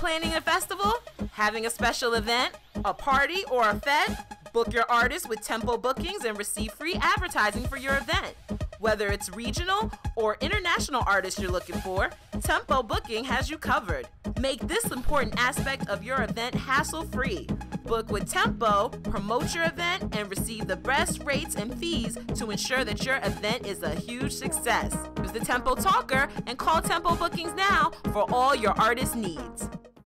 planning a festival, having a special event, a party, or a fete? Book your artist with Tempo Bookings and receive free advertising for your event. Whether it's regional or international artists you're looking for, Tempo Booking has you covered. Make this important aspect of your event hassle free. Book with Tempo, promote your event, and receive the best rates and fees to ensure that your event is a huge success. Use the Tempo Talker and call Tempo Bookings now for all your artist needs.